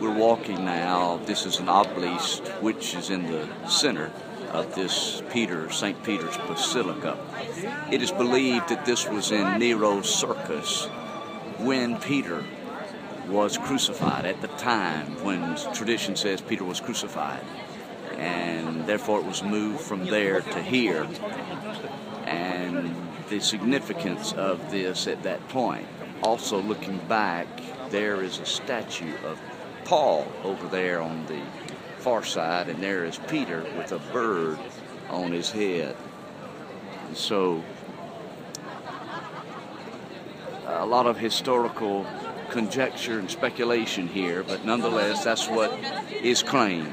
we're walking now. This is an obelisk which is in the center of this Peter, St. Peter's Basilica. It is believed that this was in Nero's circus when Peter was crucified, at the time when tradition says Peter was crucified. And therefore it was moved from there to here. And the significance of this at that point. Also, looking back, there is a statue of Paul over there on the far side, and there is Peter with a bird on his head. And so, a lot of historical conjecture and speculation here, but nonetheless, that's what is claimed.